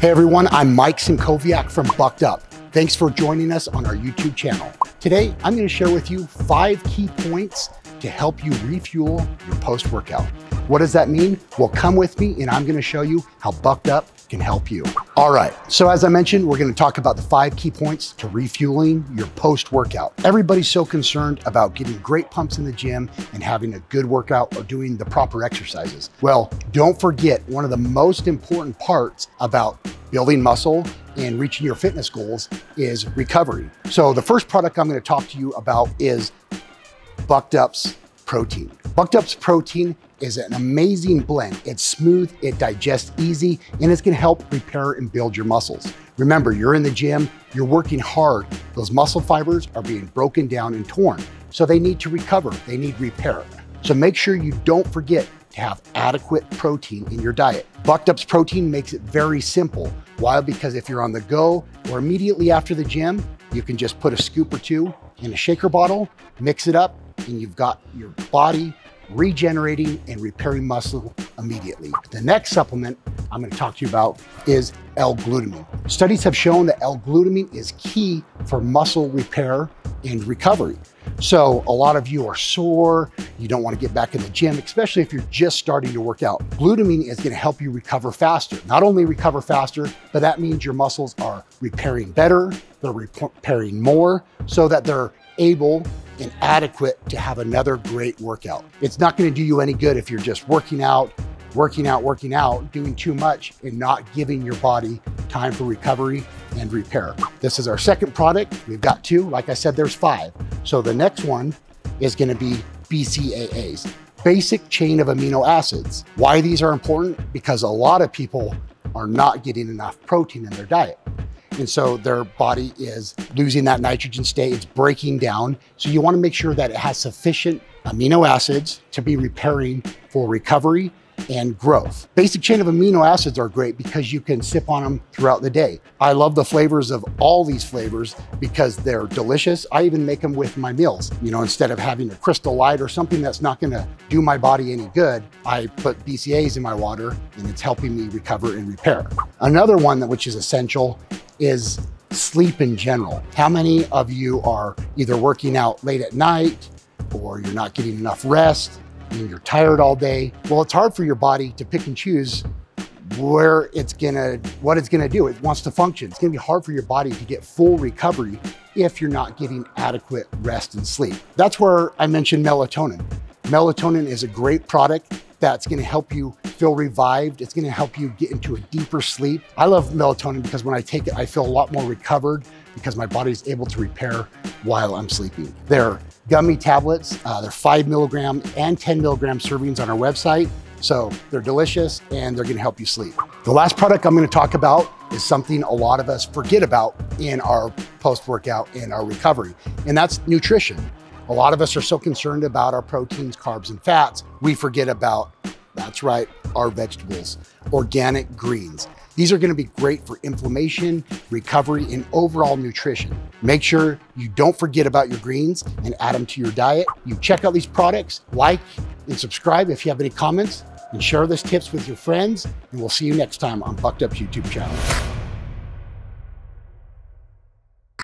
Hey everyone, I'm Mike Sinkoviak from Bucked Up. Thanks for joining us on our YouTube channel. Today, I'm gonna share with you five key points to help you refuel your post-workout. What does that mean? Well, come with me and I'm gonna show you how Bucked Up can help you. All right, so as I mentioned, we're gonna talk about the five key points to refueling your post-workout. Everybody's so concerned about getting great pumps in the gym and having a good workout or doing the proper exercises. Well, don't forget one of the most important parts about building muscle and reaching your fitness goals is recovery. So the first product I'm gonna talk to you about is Bucked Up's protein. Bucked Up's protein is an amazing blend. It's smooth, it digests easy, and it's gonna help repair and build your muscles. Remember, you're in the gym, you're working hard. Those muscle fibers are being broken down and torn. So they need to recover, they need repair. So make sure you don't forget to have adequate protein in your diet. Bucked Up's protein makes it very simple. Why? Because if you're on the go or immediately after the gym, you can just put a scoop or two in a shaker bottle, mix it up, and you've got your body regenerating and repairing muscle immediately. The next supplement I'm going to talk to you about is L-glutamine. Studies have shown that L-glutamine is key for muscle repair and recovery. So a lot of you are sore, you don't want to get back in the gym, especially if you're just starting to work out. Glutamine is going to help you recover faster. Not only recover faster, but that means your muscles are repairing better, they're repairing more so that they're able and adequate to have another great workout. It's not gonna do you any good if you're just working out, working out, working out, doing too much and not giving your body time for recovery and repair. This is our second product. We've got two, like I said, there's five. So the next one is gonna be BCAAs, basic chain of amino acids. Why these are important? Because a lot of people are not getting enough protein in their diet. And so their body is losing that nitrogen state, it's breaking down. So you wanna make sure that it has sufficient amino acids to be repairing for recovery and growth. Basic chain of amino acids are great because you can sip on them throughout the day. I love the flavors of all these flavors because they're delicious. I even make them with my meals. You know, instead of having a crystal light or something that's not gonna do my body any good, I put BCAAs in my water and it's helping me recover and repair. Another one that which is essential is sleep in general. How many of you are either working out late at night or you're not getting enough rest you're tired all day? Well, it's hard for your body to pick and choose where it's gonna, what it's gonna do. It wants to function. It's gonna be hard for your body to get full recovery if you're not getting adequate rest and sleep. That's where I mentioned melatonin. Melatonin is a great product that's gonna help you feel revived. It's gonna help you get into a deeper sleep. I love melatonin because when I take it, I feel a lot more recovered because my body's able to repair while I'm sleeping. They're gummy tablets. Uh, they're five milligram and 10 milligram servings on our website. So they're delicious and they're gonna help you sleep. The last product I'm gonna talk about is something a lot of us forget about in our post-workout and our recovery, and that's nutrition. A lot of us are so concerned about our proteins, carbs, and fats, we forget about that's right, our vegetables, organic greens. These are gonna be great for inflammation, recovery, and overall nutrition. Make sure you don't forget about your greens and add them to your diet. You check out these products, like and subscribe if you have any comments, and share this tips with your friends. And we'll see you next time on Bucked Up's YouTube channel.